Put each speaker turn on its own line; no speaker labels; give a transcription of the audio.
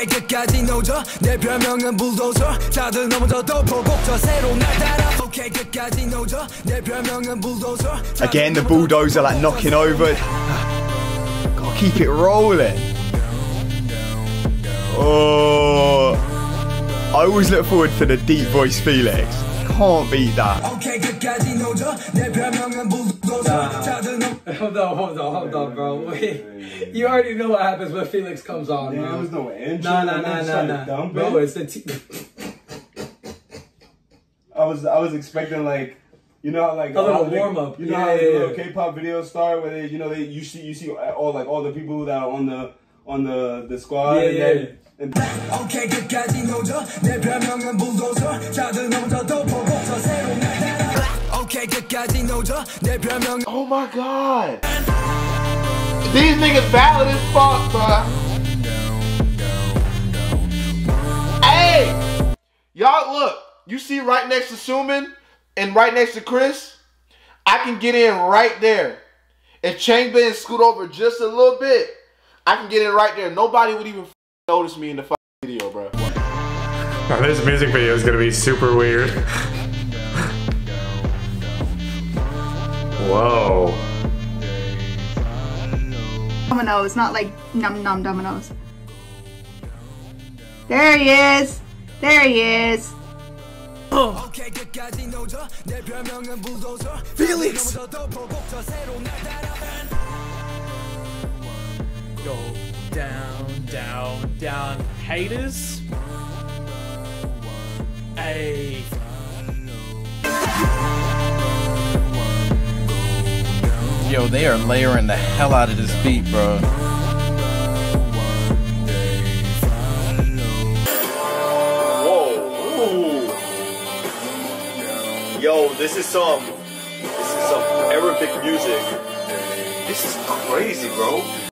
오케이 끝까지 노져 내 별명은 불도저 다들 넘어져도 보복저 새로 날 따라 오케이 끝까지 노져 내 별명은 불도저
Again, the bulldozer like knocking over. Gotta keep it rolling. Oh, I always look forward to the deep voice Felix. Can't beat that.
hold on, hold on, hold on, bro. Wait. You already know what happens when Felix comes on, bro.
There was no intro.
Nah, nah, nah, nah, nah. Bro, it's a t-
I was I was expecting like you know, like
a little
warm
up.
You know
yeah,
how the yeah, little
yeah.
K-pop videos start, where they, you know, they you see you see all like all the people that are on the on the the squad.
Yeah,
and
yeah.
Then, and...
끝까지 노져 내 별명
Oh my god. These niggas valid as fuck, bro. Hey! Y'all look, you see right next to Suman and right next to Chris? I can get in right there. If Changba and scoot over just a little bit, I can get in right there. Nobody would even notice me in the fucking video, bro.
Now, this music video is gonna be super weird. Whoa.
Dominoes, not like num num dominoes. There he is. There he is.
Oh. Felix.
Go down, down, down, haters. Hey.
Yo, they are layering the hell out of this beat, bro.
Whoa. Yo, this is some this is some Arabic music. This is crazy, bro.